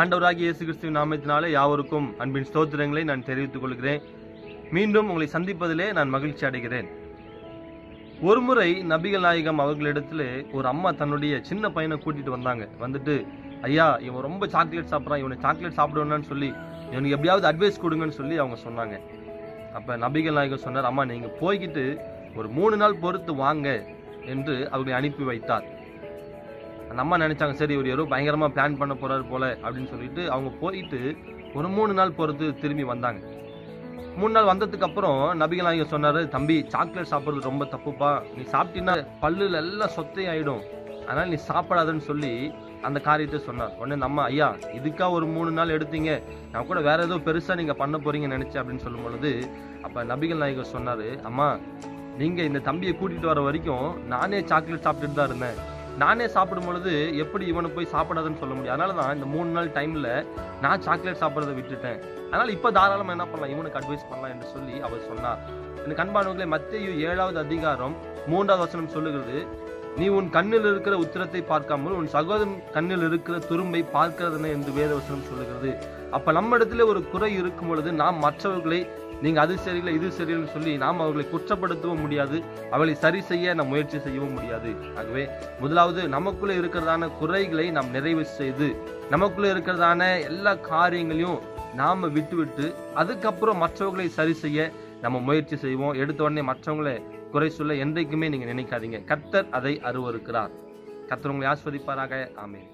ஆண்டவராகிய இயேசு கிறிஸ்துவின் நாமத்தினாலே யாவருக்கும் அன்பின் ஸ்தோத்திரங்களை நான் தெரிவித்துக் கொள்கிறேன். மீண்டும் உங்களை சந்திப்பதிலே நான் மகிழ்ச்சி அடைகிறேன். ஒருமுறை நபிகள் நாயகம் அவர்களிடத்துல ஒரு அம்மா தன்னுடைய சின்ன பையனை கூட்டிட்டு வந்தாங்க. வந்துட்டு ஐயா இவன் ரொம்ப சாக்லேட் சாப்பிட்றான் இவனை சாக்லேட் சாப்பிடுவேன்னு சொல்லி இவனுக்கு எப்படியாவது அட்வைஸ் கொடுங்கன்னு சொல்லி அவங்க சொன்னாங்க. அப்போ நபிகள் நாயகம் சொன்னார் அம்மா நீங்கள் போய்கிட்டு ஒரு மூணு நாள் பொறுத்து வாங்க என்று அவர்களை அனுப்பி வைத்தார். அந்த அம்மா நினைச்சாங்க சரி இவர் யாரோ பயங்கரமா பிளான் பண்ண போறாரு போல அப்படின்னு சொல்லிட்டு அவங்க போயிட்டு ஒரு மூணு நாள் போகிறது திரும்பி வந்தாங்க. மூணு நாள் வந்ததுக்கு அப்புறம் நபிகள் நாயகம் சொன்னாரு தம்பி சாக்லேட் சாப்பிட்றது ரொம்ப தப்புப்பா. நீ சாப்பிட்டீங்கன்னா பல்லுல எல்லாம் சொத்தையும் ஆயிடும். அதனால நீ சாப்பிடாதுன்னு சொல்லி அந்த காரியத்தை சொன்னார். உடனே நம்ம அம்மா ஐயா இதுக்கா ஒரு மூணு நாள் எடுத்தீங்க. நான் கூட வேற ஏதோ பெருசா நீங்க பண்ண போறீங்கன்னு நினச்சேன் அப்படின்னு சொல்லும் பொழுது அப்ப நபிகள் நாயகர் சொன்னாரு அம்மா நீங்க இந்த தம்பியை கூட்டிட்டு வர வரைக்கும் நானே சாக்லேட் சாப்பிட்டுட்டு தான் இருந்தேன். நானே சாப்பிடும் பொழுது எப்படி இவனை போய் சாப்பிடாதுன்னு சொல்ல முடியும். அதனால தான் இந்த மூணு நாள் டைமில் நான் சாக்லேட் சாப்பிட்றதை விட்டுட்டேன். அதனால் இப்போ தாராளமாக என்ன பண்ணலாம்? இவனுக்கு அட்வைஸ் பண்ணலாம் என்று சொல்லி அவர் சொன்னார் எனக்கு அன்பானவர்களே மத்திய ஏழாவது அதிகாரம் மூன்றாவது வசனம் சொல்லுகிறது நீ உன் கண்ணில் இருக்கிற உத்திரத்தை பார்க்காமல் உன் சகோதரன் கண்ணில் இருக்கிற துரும்பை பார்க்கிறதுன்னு என்று வேதவசனம் சொல்லுகிறது. அப்ப நம்ம இடத்துல ஒரு குறை இருக்கும் பொழுது நாம் மற்றவர்களை நீங்க அது சரியில்லை இது சரியில்லைன்னு சொல்லி நாம் அவர்களை குற்றப்படுத்தவும் முடியாது. அவளை சரி செய்ய நாம் முயற்சி செய்யவும் முடியாது. ஆகவே முதலாவது நமக்குள்ள இருக்கிறதான குறைகளை நாம் நிறைவு செய்து நமக்குள்ள இருக்கிறதான எல்லா காரியங்களையும் நாம விட்டுவிட்டு அதுக்கப்புறம் மற்றவர்களை சரி செய்ய நம்ம முயற்சி செய்வோம். எடுத்த உடனே மற்றவங்களை குறை சொல்ல என்றைக்குமே நீங்க நினைக்காதீங்க. கத்தர் அதை அருவருக்கிறார். கத்தர் உங்களை ஆஸ்வதிப்பாராக. ஆமென்.